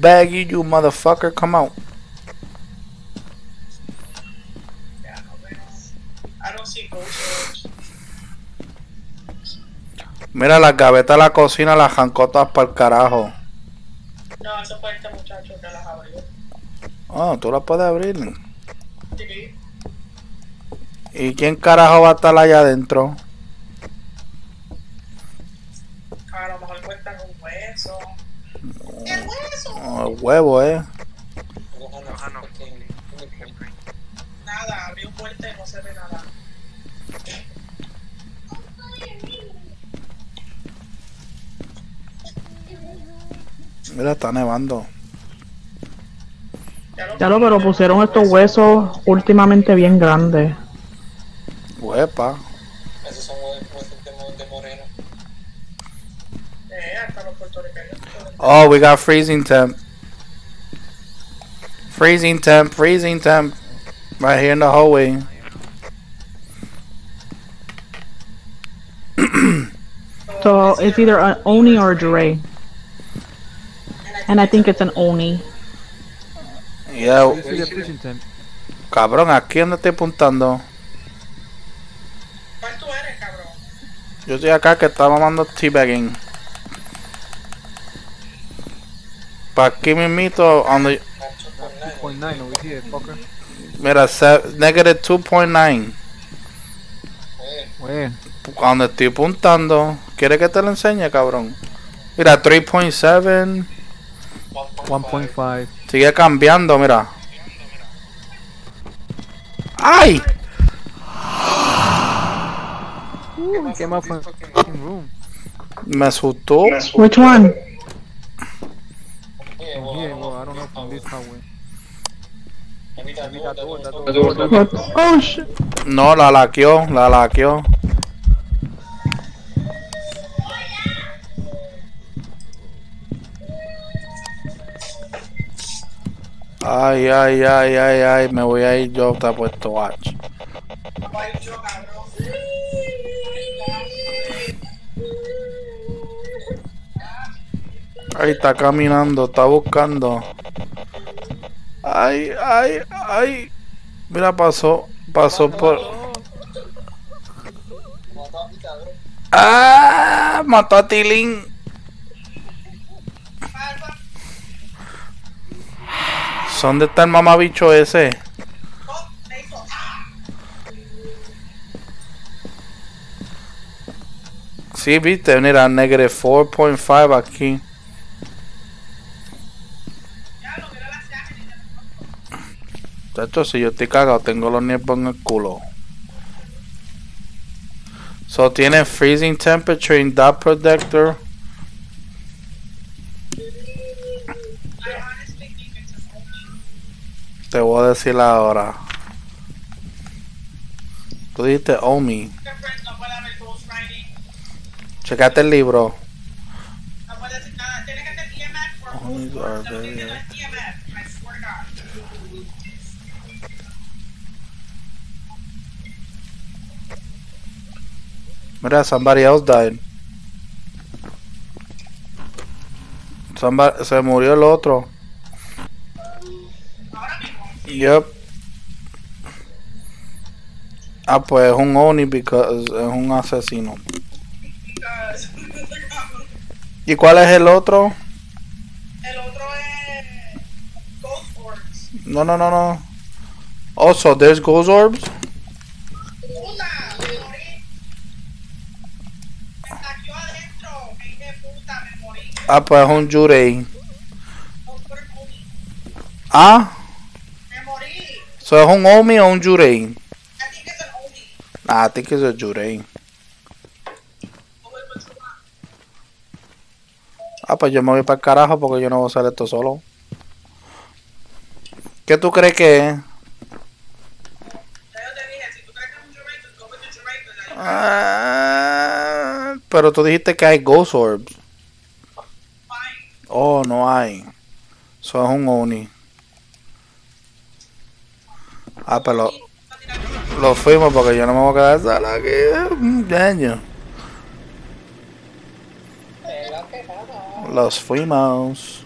baggy, you motherfucker. Come out. Ya no veo. I don't see. Mira, las gavetas de la cocina las jancotas para el carajo. No, eso fue este muchacho que las abrió. Oh, tú las puedes abrir. Sí. ¿Y quién carajo va a estar allá adentro? A lo mejor cuentan un hueso. ¡El hueso! Oh, el huevo, eh. Nada, abrió puerta y no se ve nada. Mira, está nevando. Ya lo, Ya lo, pero pusieron estos huesos últimamente bien grandes. Huepa. Oh, we got freezing temp. Freezing temp, freezing temp. Right here in the hallway. So it's either an Oni or a Jure. And I think it's an Oni. Yeah, Sí, de freezing temp. cabrón, aquí donde estoy apuntando. ¿Cuál tú eres, cabrón? Yo estoy acá que está mamando teabagging. Pa' aquí mismito, con nine. 2.9 over here, fucker. mira, se- negative 2.9. Eh, Where? Cuando estoy apuntando, ¿quiere que te lo enseñe, cabrón? Mira, 3.7. 1.5. Sigue cambiando, mira. ¡Ay! He came out from the room. Me asustó. Which one? Well, here, I don't well, know I don't know from this hallway. Oh shit. No, la laqueó, la laqueó. Ay, ay, ay, ay, ay, me voy a ir yo, te ha puesto watch. Ahí está caminando, está buscando. Ay, ay, ay. Mira, pasó, pasó por. ¡Ah! Mató a Tilín. ¿Dónde está el mamabicho ese? Sí, viste, mira, negative 4.5 aquí. Ya lo mira las llaves Chacho, si yo estoy cagado, tengo los niepos en el culo. So tiene freezing temperature in that protector. Te voy a decir ahora. Tú dijiste Omi. Ghostwriting. Checate el libro. No Mira, somebody else died. Somebody- se murió el otro. Yep. Ah, pues es un Oni because es un asesino. ¿Y cuál es el otro? El otro es Ghost Orbs. No, no, no, no. Also, there's ghost orbs. Puta, me morí. Me saqueó adentro. Me dije puta, me morí. Ah, Me morí. so es un Omi o un Yurei. I think it's an Omi. A? Ah, pues yo me voy para el carajo porque yo no voy a hacer esto solo. ¿Qué tú crees que es? Ah, pero tú dijiste que hay ghost orbs. Oh, no hay. Eso es un Oni. Ah, pero lo, lo fuimos porque yo no me voy a quedar sola aquí. Mm, Daño. Los fuimos.